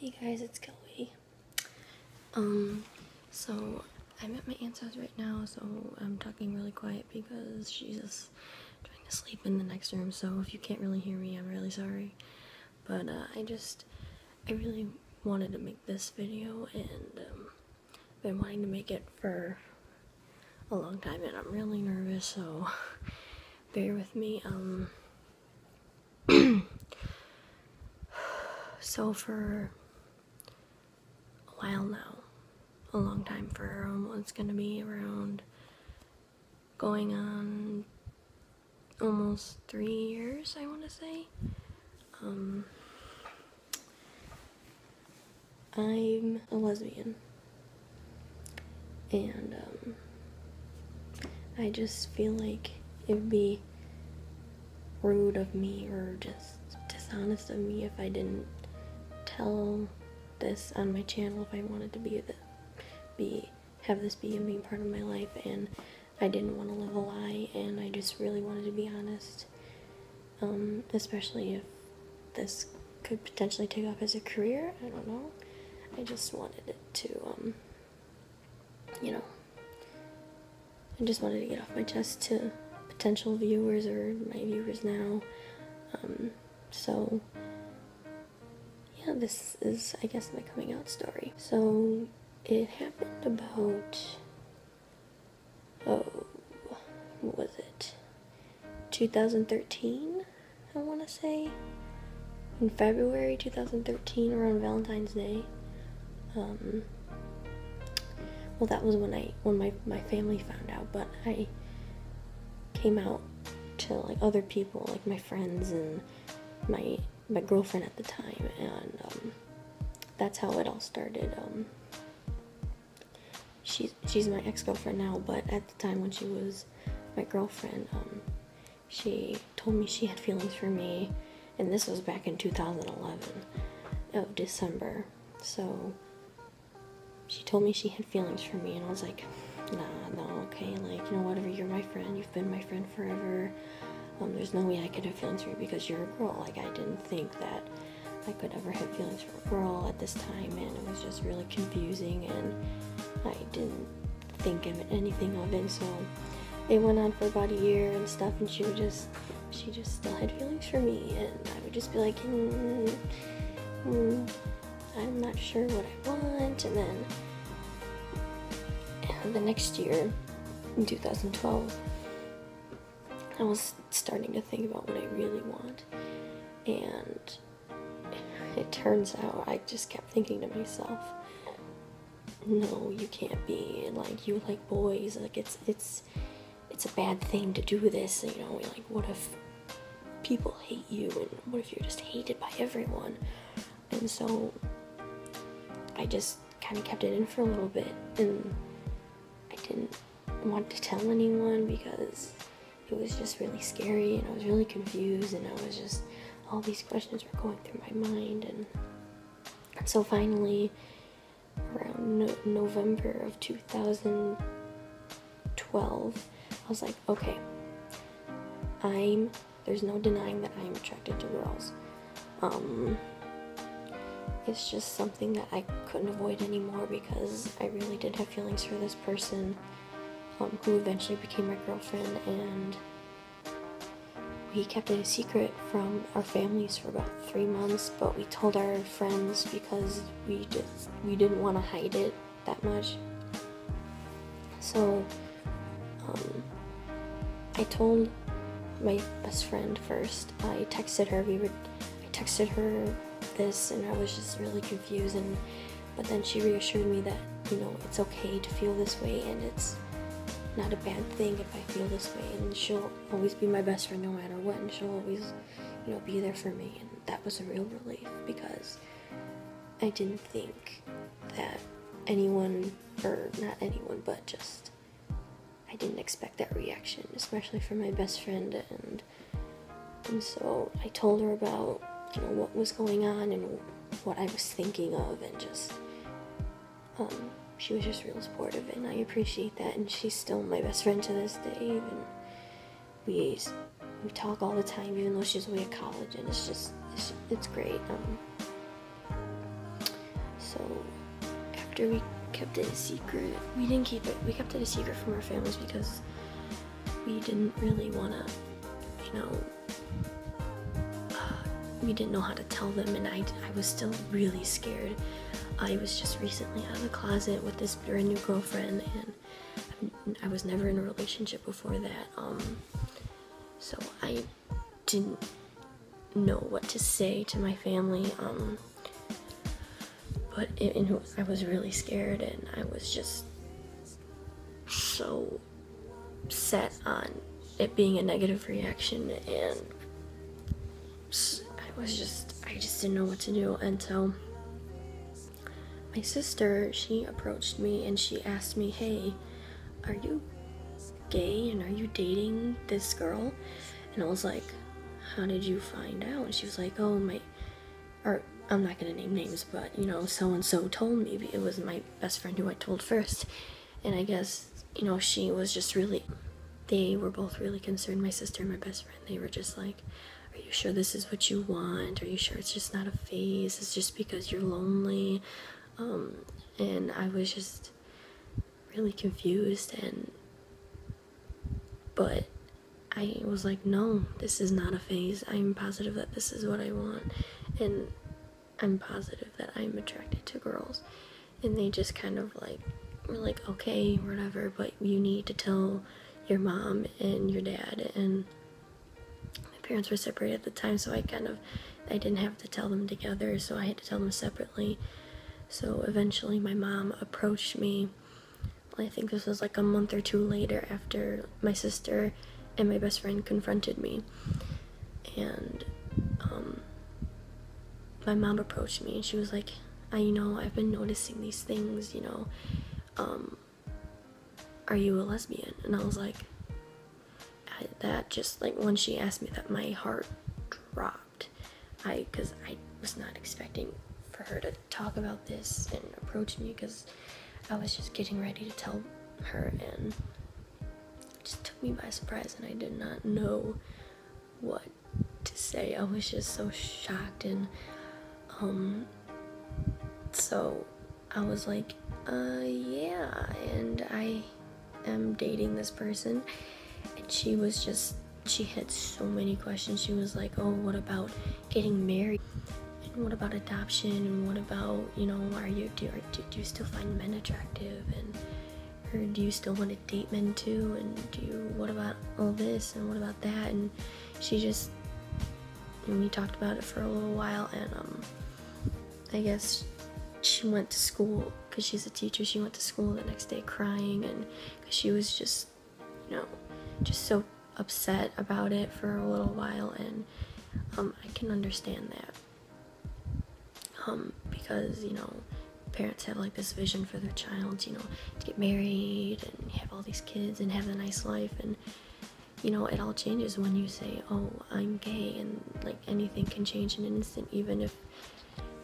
Hey guys, it's Kelsey. Um, so I'm at my aunt's house right now, so I'm talking really quiet because she's just trying to sleep in the next room. So if you can't really hear me, I'm really sorry. But uh, I just, I really wanted to make this video, and um, been wanting to make it for a long time, and I'm really nervous. So bear with me. Um. so for while now, a long time for um, it's gonna be around. Going on almost three years, I want to say. Um, I'm a lesbian, and um, I just feel like it would be rude of me or just dishonest of me if I didn't tell this on my channel if I wanted to be the be have this be a main part of my life and I didn't want to live a lie and I just really wanted to be honest. Um, especially if this could potentially take off as a career I don't know. I just wanted it to um, you know. I just wanted to get off my chest to potential viewers or my viewers now. Um, so yeah, this is, I guess, my coming out story. So it happened about, oh, what was it? 2013, I want to say. In February 2013, around Valentine's Day. Um, well, that was when I, when my, my family found out, but I came out to like other people, like my friends and my my girlfriend at the time, and um, that's how it all started. Um, she's she's my ex girlfriend now, but at the time when she was my girlfriend, um, she told me she had feelings for me, and this was back in 2011 of December. So she told me she had feelings for me, and I was like, nah, no, okay, like you know, whatever. You're my friend. You've been my friend forever. Um, there's no way I could have feelings for you because you're a girl. Like, I didn't think that I could ever have feelings for a girl at this time, and it was just really confusing, and I didn't think of anything of it. So it went on for about a year and stuff, and she would just, she just still had feelings for me, and I would just be like, mm, mm, I'm not sure what I want, and then and the next year, in 2012, I was starting to think about what I really want. And it turns out I just kept thinking to myself, no, you can't be like you like boys. Like it's it's it's a bad thing to do this, you know, like what if people hate you and what if you're just hated by everyone? And so I just kind of kept it in for a little bit and I didn't want to tell anyone because it was just really scary and I was really confused and I was just all these questions were going through my mind and so finally around no November of 2012 I was like okay I'm there's no denying that I am attracted to girls. Um it's just something that I couldn't avoid anymore because I really did have feelings for this person um, who eventually became my girlfriend, and we kept it a secret from our families for about three months. But we told our friends because we just we didn't want to hide it that much. So um, I told my best friend first. I texted her. We would I texted her this, and I was just really confused. And but then she reassured me that you know it's okay to feel this way, and it's not a bad thing if I feel this way, and she'll always be my best friend no matter what, and she'll always, you know, be there for me, and that was a real relief because I didn't think that anyone, or not anyone, but just I didn't expect that reaction, especially from my best friend, and and so I told her about you know what was going on and what I was thinking of, and just um, she was just real supportive and I appreciate that and she's still my best friend to this day and we we talk all the time even though she's away at college and it's just it's, it's great um, so after we kept it a secret. We didn't keep it. We kept it a secret from our families because we didn't really want to, you know, uh, we didn't know how to tell them, and I, I was still really scared. I was just recently out of the closet with this brand new girlfriend, and I was never in a relationship before that. Um, so I didn't know what to say to my family. Um, but it, I was really scared, and I was just so set on it being a negative reaction, and I was just I just didn't know what to do until my sister she approached me and she asked me, "Hey, are you gay and are you dating this girl?" And I was like, "How did you find out?" And she was like, "Oh, my or I'm not gonna name names, but you know, so and so told me. It was my best friend who I told first, and I guess you know she was just really. They were both really concerned. My sister and my best friend. They were just like, "Are you sure this is what you want? Are you sure it's just not a phase? It's just because you're lonely?" Um, and I was just really confused and. But I was like, no, this is not a phase. I'm positive that this is what I want. And I'm positive that I'm attracted to girls. And they just kind of like were like, okay, whatever, but you need to tell your mom and your dad. And my parents were separated at the time, so I kind of I didn't have to tell them together, so I had to tell them separately. So eventually, my mom approached me. I think this was like a month or two later after my sister and my best friend confronted me. And um, my mom approached me and she was like, I, you know, I've been noticing these things, you know, um, are you a lesbian? And I was like, I, that just like when she asked me that, my heart dropped. I, cause I was not expecting for her to talk about this and approach me because I was just getting ready to tell her and it just took me by surprise and I did not know what to say. I was just so shocked and um, so I was like, uh, yeah, and I am dating this person. And she was just, she had so many questions. She was like, oh, what about getting married? What about adoption? And what about, you know, are you, do, do, do you still find men attractive? And, or do you still want to date men too? And do you, what about all this? And what about that? And she just, and we talked about it for a little while and, um, I guess she went to school because she's a teacher. She went to school the next day crying, and because she was just, you know, just so upset about it for a little while, and um, I can understand that. Um, because you know, parents have like this vision for their child, you know, to get married and have all these kids and have a nice life, and you know, it all changes when you say, "Oh, I'm gay," and like anything can change in an instant, even if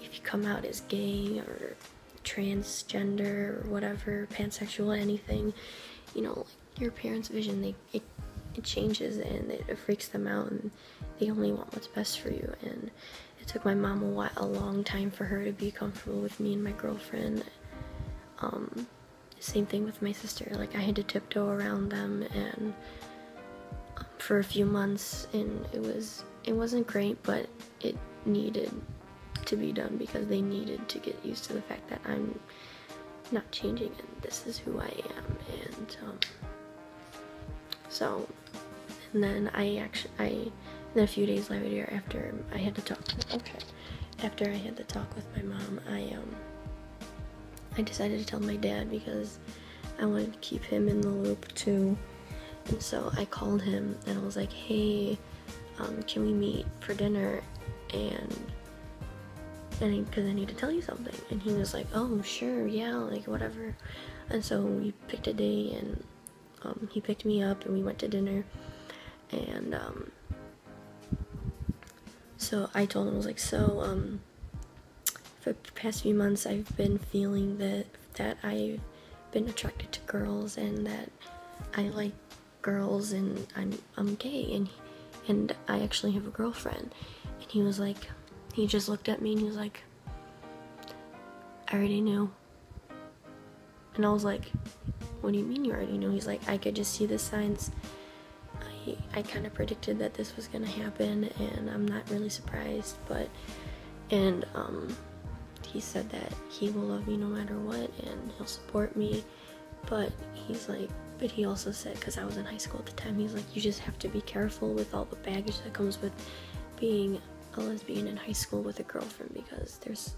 if you come out as gay or transgender or whatever, pansexual, anything, you know, like your parents' vision, they it, it changes and it, it freaks them out, and they only want what's best for you. And it took my mom a while, a long time for her to be comfortable with me and my girlfriend. Um, same thing with my sister. Like I had to tiptoe around them and um, for a few months, and it was it wasn't great, but it needed to be done because they needed to get used to the fact that I'm not changing and this is who I am and um, so and then I actually I then a few days later after I had to talk okay after I had to talk with my mom I um I decided to tell my dad because I wanted to keep him in the loop too and so I called him and I was like hey um, can we meet for dinner and and because I, I need to tell you something. And he was like, oh, sure, yeah, like whatever. And so we picked a day, and um, he picked me up, and we went to dinner. And um, so I told him, I was like, so um, for the past few months, I've been feeling that that I've been attracted to girls, and that I like girls, and I'm I'm gay, and and I actually have a girlfriend. And he was like, he just looked at me and he was like, I already knew. And I was like, what do you mean you already know? He's like, I could just see the signs. I, kind of predicted that this was gonna happen, and I'm not really surprised. But, and um, he said that he will love me no matter what, and he'll support me. But he's like, but he also said, because I was in high school at the time, he's like, you just have to be careful with all the baggage that comes with being a lesbian in high school with a girlfriend because there's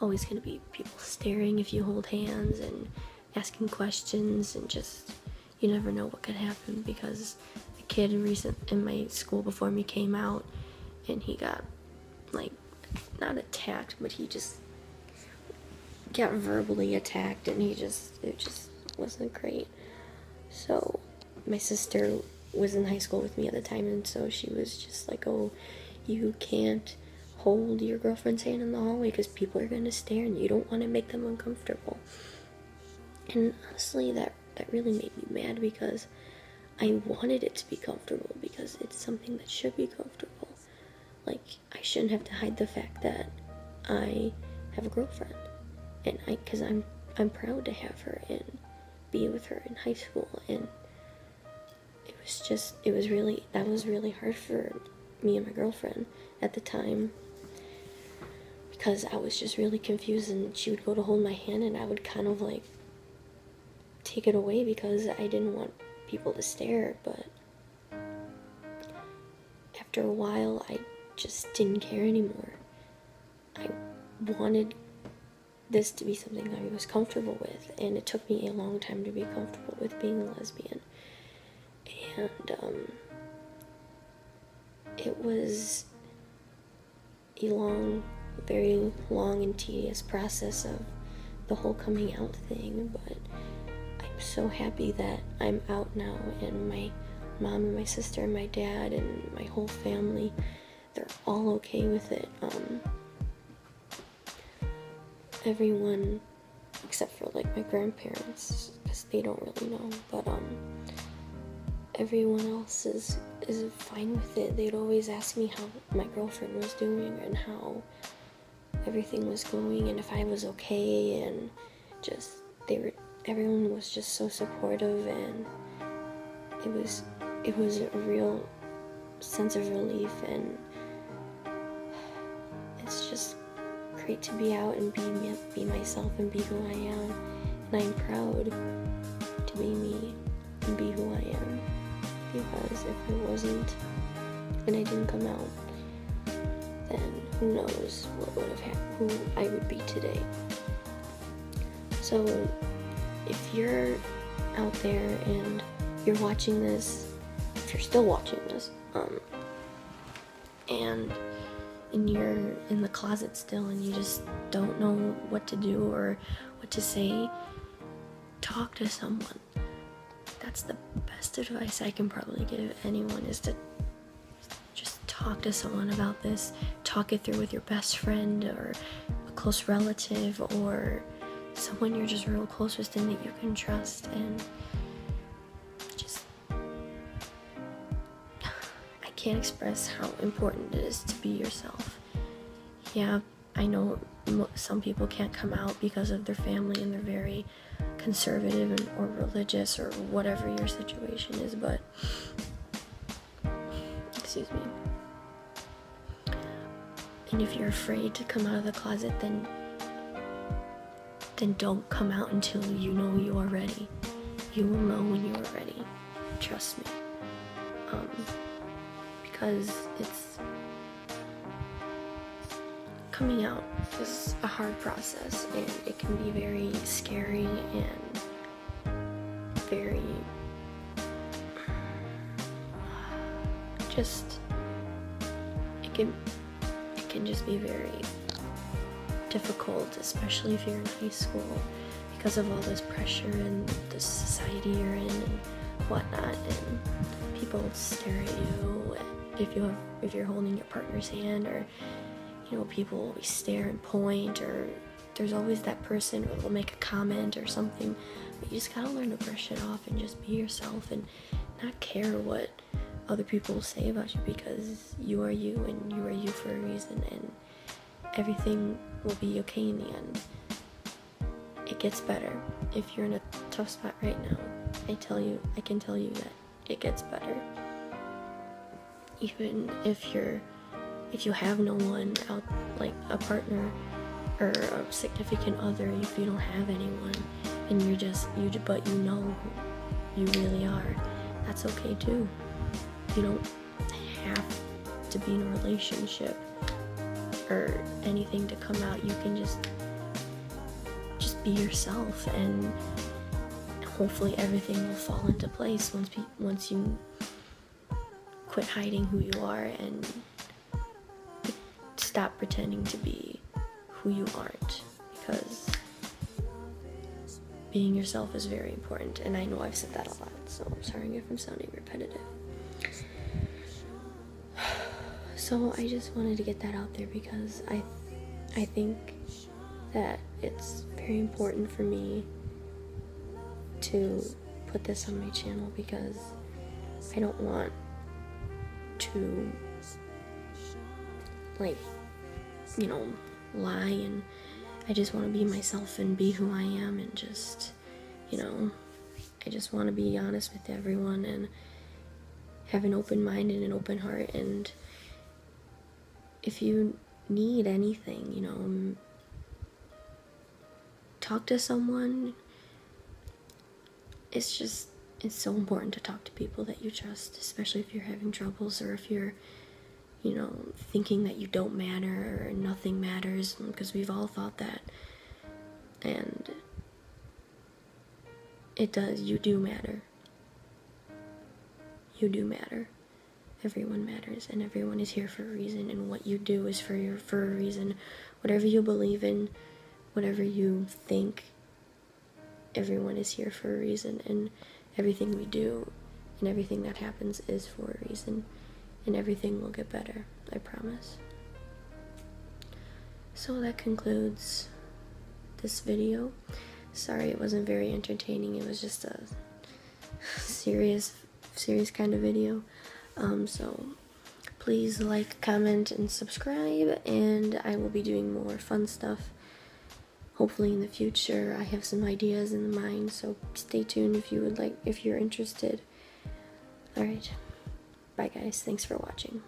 always going to be people staring if you hold hands and asking questions and just you never know what could happen because kid recent in my school before me came out and he got like not attacked but he just got verbally attacked and he just it just wasn't great so my sister was in high school with me at the time and so she was just like oh you can't hold your girlfriend's hand in the hallway because people are going to stare and you don't want to make them uncomfortable. And honestly, that, that really made me mad because I wanted it to be comfortable because it's something that should be comfortable. Like, I shouldn't have to hide the fact that I have a girlfriend. And I, because I'm, I'm proud to have her and be with her in high school. And it was just, it was really, that was really hard for me and my girlfriend at the time because I was just really confused and she would go to hold my hand and I would kind of like take it away because I didn't want people to stare but after a while I just didn't care anymore. I wanted this to be something I was comfortable with and it took me a long time to be comfortable with being a lesbian and um, it was a long very long and tedious process of the whole coming out thing, but so happy that I'm out now and my mom and my sister and my dad and my whole family, they're all okay with it. Um, everyone except for like my grandparents because they don't really know, but um everyone else is is fine with it. They'd always ask me how my girlfriend was doing and how everything was going and if I was okay and just they were everyone was just so supportive and it was it was a real sense of relief and it's just great to be out and be me, be myself and be who I am and I'm proud to be me and be who I am because if I wasn't and I didn't come out then who knows what would have happened, who I would be today. So, if you're out there and you're watching this, if you're still watching this, um, and and you're in the closet still and you just don't know what to do or what to say, talk to someone. That's the best advice I can probably give anyone is to just talk to someone about this, talk it through with your best friend or a close relative or someone you're just real close with and that you can trust and just I can't express how important it is to be yourself. Yeah, I know some people can't come out because of their family and they're very conservative and, or religious or whatever your situation is, but excuse me. And if you're afraid to come out of the closet, then then don't come out until you know you are ready. You will know when you are ready. Trust me. Um, because it's coming out is a hard process and it can be very scary and very just it can it can just be very difficult, especially if you're in high school, because of all this pressure and the society you're in and whatnot, and people stare at you if you have if you're holding your partner's hand, or you know people always stare and point, or there's always that person who will make a comment or something. But you just gotta learn to brush it off and just be yourself and not care what other people say about you because you are you and you are you for a reason and everything will be okay in the end. It gets better. If you're in a tough spot right now, I tell you, I can tell you that it gets better. Even if you're, if you have no one out, like a partner or a significant other, if you don't have anyone, and you're just you, but you know who you really are, that's okay too. You don't have to be in a relationship or anything to come out. You can just just be yourself and hopefully everything will fall into place once pe- once you quit hiding who you are and stop pretending to be who you aren't because being yourself is very important and I know I've said that a lot so I'm sorry if I'm sounding repetitive so I just wanted to get that out there because I I think that it's very important for me to put this on my channel because I don't want to like you know lie and I just want to be myself and be who I am and just you know I just want to be honest with everyone and have an open mind and an open heart and if you need anything you know um, talk to someone. It's just it's so important to talk to people that you trust especially if you're having troubles or if you're you know thinking that you don't matter or nothing matters um, because we've all thought that. And it does you do matter. You do matter everyone matters and everyone is here for a reason and what you do is for your for a reason. Whatever you believe in whatever you think everyone is here for a reason and everything we do and everything that happens is for a reason and everything will get better i promise. So that concludes this video. Sorry it wasn't very entertaining. It was just a serious serious kind of video um, so please like comment and subscribe and i will be doing more fun stuff hopefully in the future. I have some ideas in mind so stay tuned if you would like if you're interested. Alright bye guys. Thanks for watching